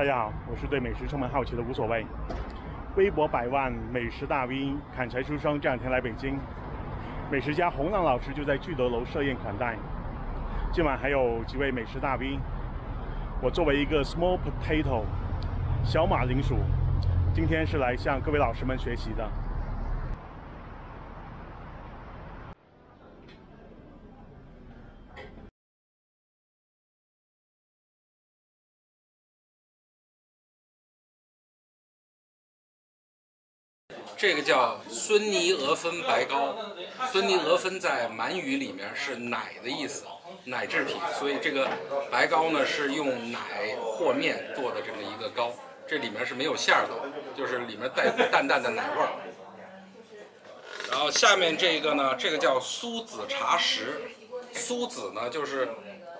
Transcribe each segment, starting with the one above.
大家好，我是对美食充满好奇的无所谓。微博百万美食大 V 砍柴书生这两天来北京，美食家洪浪老师就在聚德楼设宴款待。今晚还有几位美食大 V，我作为一个 small potato 小马铃薯，今天是来向各位老师们学习的。这个叫孙尼俄芬白糕，孙尼俄芬在满语里面是奶的意思，奶制品，所以这个白糕呢是用奶和面做的这么一个糕，这里面是没有馅儿的，就是里面带淡淡的奶味儿。然后下面这个呢，这个叫苏子茶食，苏子呢就是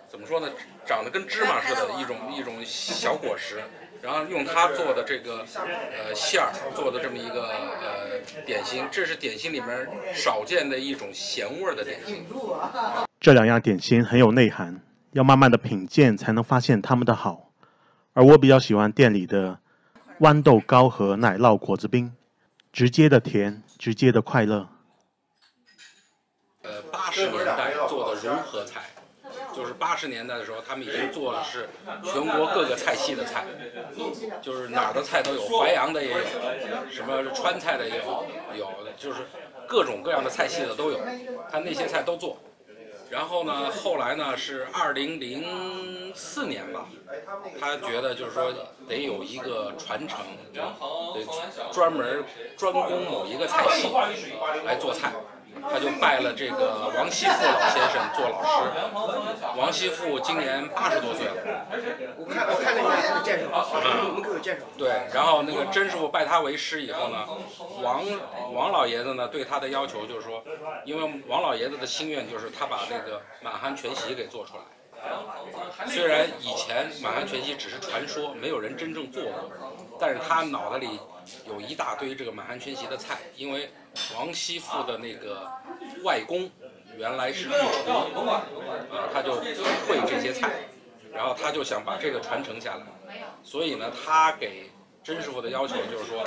怎么说呢，长得跟芝麻似的一种一种小果实。然后用它做的这个呃馅儿做的这么一个呃点心，这是点心里面少见的一种咸味儿的点心。这两样点心很有内涵，要慢慢的品鉴才能发现它们的好。而我比较喜欢店里的豌豆糕和奶酪果子冰，直接的甜，直接的快乐。呃，八十年代做的融合菜。就是八十年代的时候，他们已经做的是全国各个菜系的菜，就是哪儿的菜都有，淮扬的也有，什么川菜的也有，有的就是各种各样的菜系的都有，他那些菜都做。然后呢，后来呢是二零零四年吧，他觉得就是说得有一个传承，得专门专攻某一个菜系来做菜。他就拜了这个王熙富老先生做老师。王熙富今年八十多岁了。我看我看那个介绍，我们给我介绍。对，然后那个甄师傅拜他为师以后呢，王王老爷子呢对他的要求就是说，因为王老爷子的心愿就是他把那个满汉全席给做出来。虽然以前满汉全席只是传说，没有人真正做过，但是他脑袋里有一大堆这个满汉全席的菜，因为王熙富的那个外公原来是御厨，啊，他就会这些菜，然后他就想把这个传承下来，所以呢，他给甄师傅的要求就是说，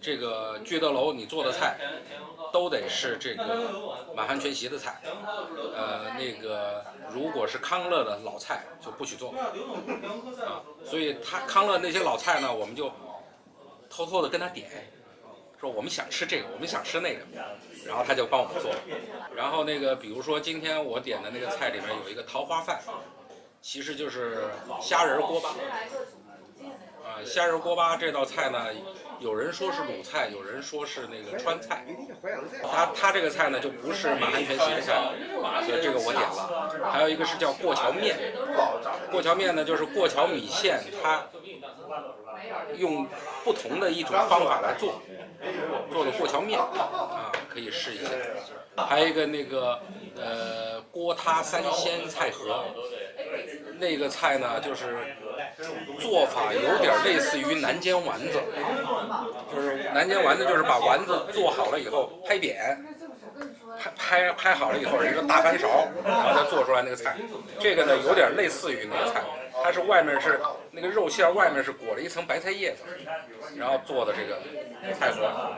这个聚德楼你做的菜。都得是这个满汉全席的菜，呃，那个如果是康乐的老菜就不许做，啊，所以他康乐那些老菜呢，我们就偷偷的跟他点，说我们想吃这个，我们想吃那个，然后他就帮我们做。然后那个比如说今天我点的那个菜里面有一个桃花饭，其实就是虾仁锅巴，啊，虾仁锅巴这道菜呢。有人说是鲁菜，有人说是那个川菜。他他这个菜呢就不是满汉全席的菜，所以这个我点了。还有一个是叫过桥面，过桥面呢就是过桥米线，它用不同的一种方法来做，做的过桥面啊，可以试一下。还有一个那个呃锅塌三鲜菜盒，那个菜呢就是。做法有点类似于南煎丸子，就是南煎丸子，就是把丸子做好了以后拍扁，拍拍拍好了以后一个大翻勺，然后再做出来那个菜。这个呢有点类似于那个菜，它是外面是那个肉馅，外面是裹了一层白菜叶子，然后做的这个菜盒。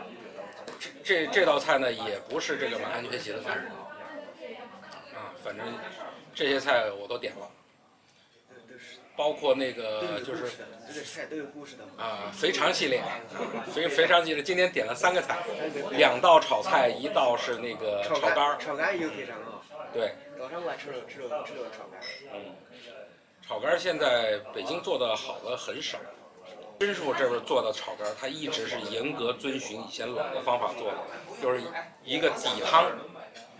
这这这道菜呢也不是这个满汉全席的菜，啊，反正这些菜我都点了。包括那个就是菜都有故事的啊，肥肠系列，肥肥肠系列，今天点了三个菜，两道炒菜，一道是那个炒肝炒肝也有肥肠啊。对。早上我还吃了吃了吃了炒肝。嗯。炒肝现在北京做的好的很少，甄师傅这边做的炒肝，他一直是严格遵循以前老的方法做的，就是一个底汤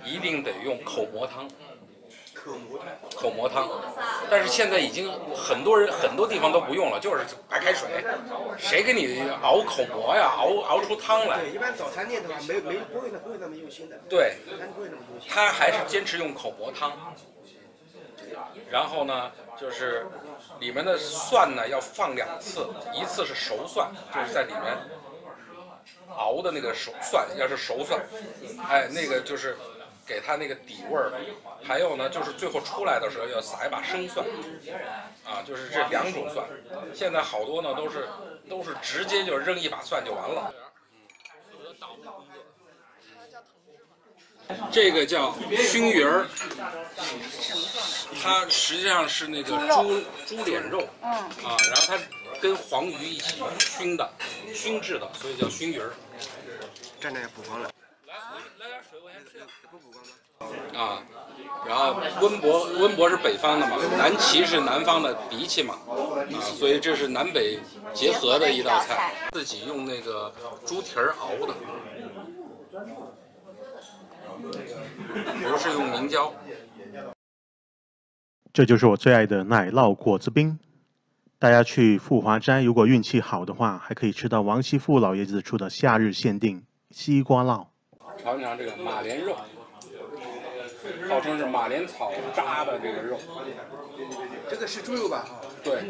一定得用口蘑汤。口蘑汤，口蘑汤，但是现在已经很多人很多地方都不用了，就是白开水，谁给你熬口蘑呀？熬熬出汤来？对，一般早餐店的话，没没不会不会那么用心的。对。他还是坚持用口蘑汤，然后呢，就是里面的蒜呢要放两次，一次是熟蒜，就是在里面熬的那个熟蒜，要是熟蒜，哎，那个就是。给它那个底味儿。还有呢，就是最后出来的时候要撒一把生蒜，啊，就是这两种蒜。现在好多呢都是都是直接就扔一把蒜就完了。这个叫熏鱼儿，它实际上是那个猪猪脸肉，嗯，啊，然后它跟黄鱼一起熏的，熏制的，所以叫熏鱼儿。站着也补光了，来点水，我先吃。不补光吗？啊，然后温博温博是北方的嘛，南齐是南方的嫡亲嘛，啊，所以这是南北结合的一道菜，自己用那个猪蹄儿熬的，不是用明胶。这就是我最爱的奶酪果子冰。大家去富华斋，如果运气好的话，还可以吃到王熙富老爷子出的夏日限定西瓜酪。尝一尝这个马莲肉，号称是马莲草扎的这个肉，这个是猪肉吧？对，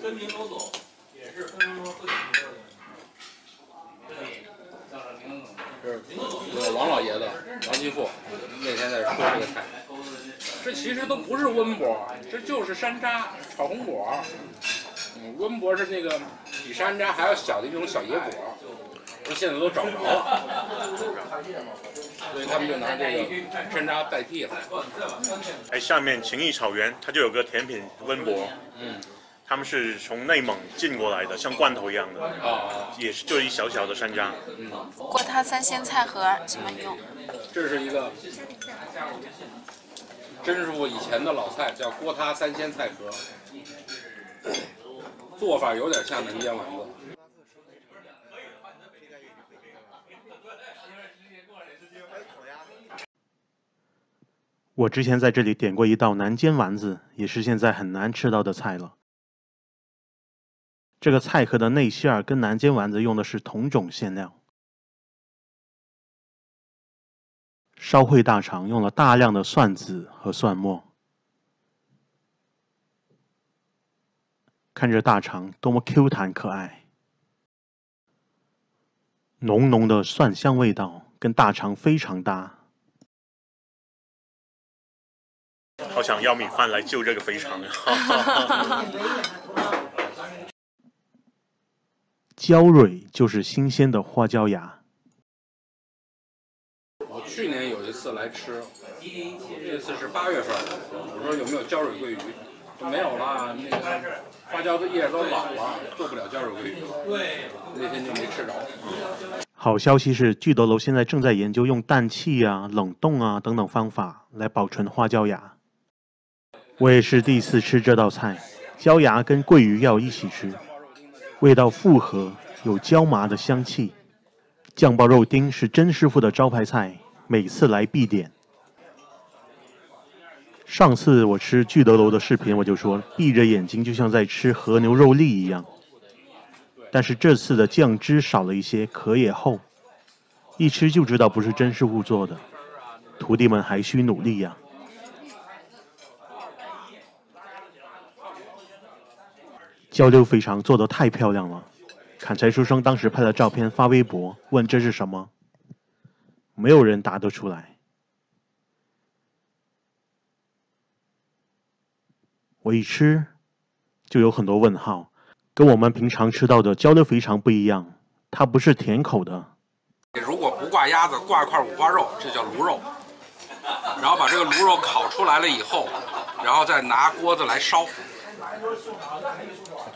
跟宁总走也是分分钟喝酒的。这是这个王老爷子王继富那天在说这个菜，这其实都不是温博，这就是山楂炒红果。嗯，温博是那个比山楂还要小的一种小野果，这现在都找不着了，所以他们就拿这个山楂代替了。哎，下面情谊草原它就有个甜品温博，嗯，他们是从内蒙进过来的，像罐头一样的，啊，也是就一小小的山楂。锅塌三鲜菜盒怎么用？这是一个甄师傅以前的老菜，叫锅塌三鲜菜盒，做法有点像南煎丸子。我之前在这里点过一道南煎丸子，也是现在很难吃到的菜了。这个菜盒的内馅儿跟南煎丸子用的是同种馅料。烧烩大肠用了大量的蒜子和蒜末，看这大肠多么 Q 弹可爱，浓浓的蒜香味道跟大肠非常搭。好想要米饭来救这个肥肠啊！椒蕊就是新鲜的花椒芽。我去年有一次来吃，这次是八月份，我说有没有椒蕊桂鱼，没有了，那个花椒的叶都老了，做不了椒蕊桂鱼。对那天就没吃着。好消息是，聚德楼现在正在研究用氮气啊、冷冻啊等等方法来保存花椒芽。我也是第一次吃这道菜，椒芽跟桂鱼要一起吃，味道复合，有椒麻的香气。酱爆肉丁是甄师傅的招牌菜，每次来必点。上次我吃聚德楼的视频，我就说闭着眼睛就像在吃和牛肉粒一样。但是这次的酱汁少了一些，壳也厚，一吃就知道不是甄师傅做的。徒弟们还需努力呀、焦溜肥肠做的太漂亮了，砍柴书生当时拍了照片发微博，问这是什么，没有人答得出来。我一吃就有很多问号，跟我们平常吃到的焦溜肥肠不一样，它不是甜口的，如果不挂鸭子，挂一块五花肉，这叫卤肉。然后把这个卤肉烤出来了以后，然后再拿锅子来烧。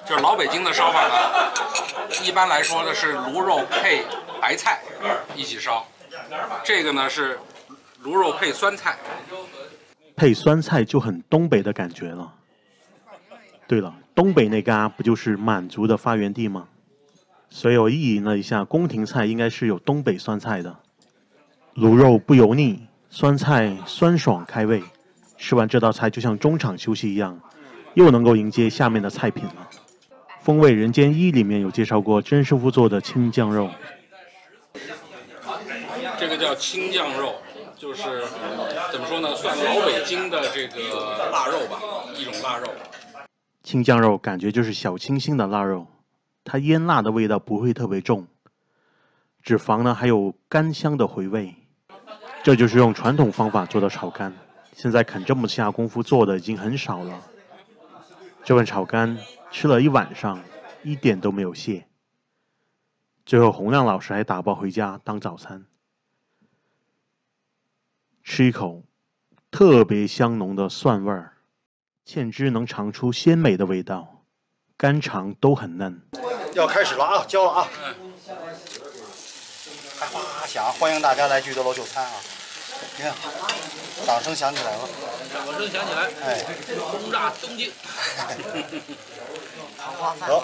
就是老北京的烧法呢，一般来说呢是卤肉配白菜一起烧，这个呢是卤肉配酸菜。配酸菜就很东北的感觉了。对了，东北那嘎不就是满族的发源地吗？所以我意淫了一下，宫廷菜应该是有东北酸菜的。卤肉不油腻，酸菜酸爽开胃。吃完这道菜就像中场休息一样，又能够迎接下面的菜品了。《风味人间一》里面有介绍过甄师傅做的青酱肉，这个叫青酱肉，就是怎么说呢，算老北京的这个腊肉吧，一种腊肉。青酱肉感觉就是小清新的腊肉，它腌辣的味道不会特别重，脂肪呢还有干香的回味。这就是用传统方法做的炒肝，现在肯这么下功夫做的已经很少了。这碗炒肝吃了一晚上，一点都没有泄。最后洪亮老师还打包回家当早餐。吃一口，特别香浓的蒜味儿，芡汁能尝出鲜美的味道，肝肠都很嫩。要开始了啊，交了啊！开哗响，欢迎大家来聚德楼就餐啊！你看，掌声响起来了。掌声响起来，哎，轰炸东京。走。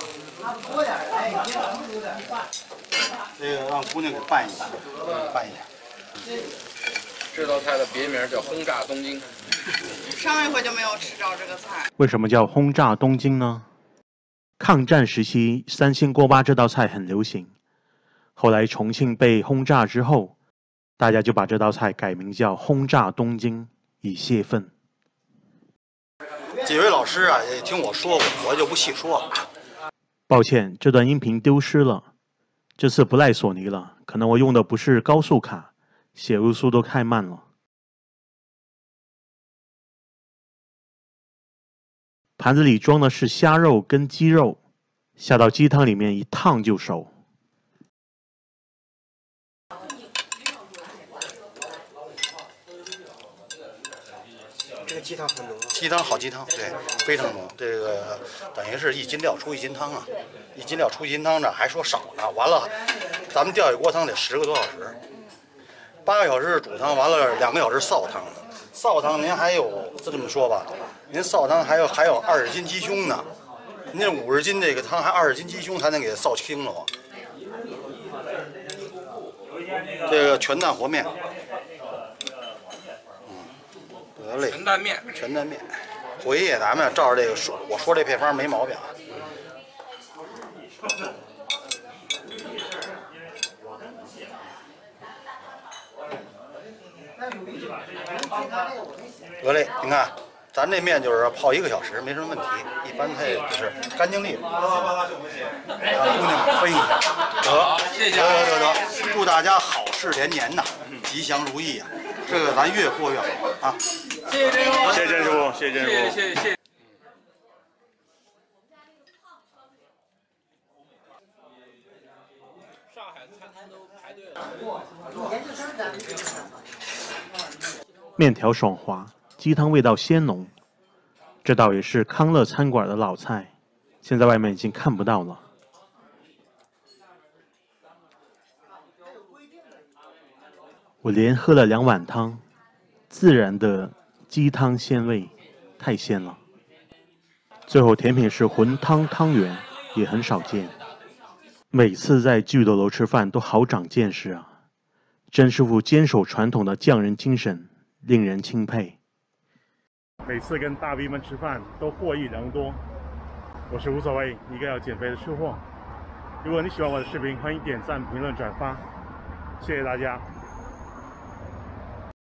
这个让姑娘给拌一下，拌一下。这道菜的别名叫轰炸东京。上一回就没有吃着这个菜。为什么叫轰炸东京呢？抗战时期，三鲜锅巴这道菜很流行。后来重庆被轰炸之后，大家就把这道菜改名叫轰炸东京，以泄愤。几位老师啊，也听我说过，我就不细说了。抱歉，这段音频丢失了。这次不赖索尼了，可能我用的不是高速卡，写入速度太慢了。盘子里装的是虾肉跟鸡肉，下到鸡汤里面一烫就熟。鸡汤很浓，鸡汤好鸡汤，对，非常浓。这个等于是一斤料出一斤汤啊，一斤料出一斤汤这还说少呢。完了，咱们吊一锅汤得十个多小时，八个小时煮汤，完了两个小时臊汤。臊汤您还有就这么说吧，您臊汤还有还有二十斤鸡胸呢，您五十斤这个汤还二十斤鸡胸才能给臊清了。这个全蛋和面。得嘞，全蛋面，全蛋面，回去咱们照着这个说，我说这配方没毛病啊。得嘞，你看，咱这面就是泡一个小时没什么问题，一般它也就是干净利落。啊姑娘分一下，得，谢谢得得得得，祝大家好事连年呐，吉祥如意啊！这个咱越过越好啊！谢谢郑师傅，谢谢郑师傅，谢谢。谢谢。面条爽滑，鸡汤味道鲜浓，这道也是康乐餐馆的老菜，现在外面已经看不到了。我连喝了两碗汤，自然的鸡汤鲜味，太鲜了。最后甜品是浑汤汤圆，也很少见。每次在聚德楼吃饭都好长见识啊！甄师傅坚守传统的匠人精神，令人钦佩。每次跟大 V 们吃饭都获益良多。我是无所谓，一个要减肥的吃货。如果你喜欢我的视频，欢迎点赞、评论、转发，谢谢大家。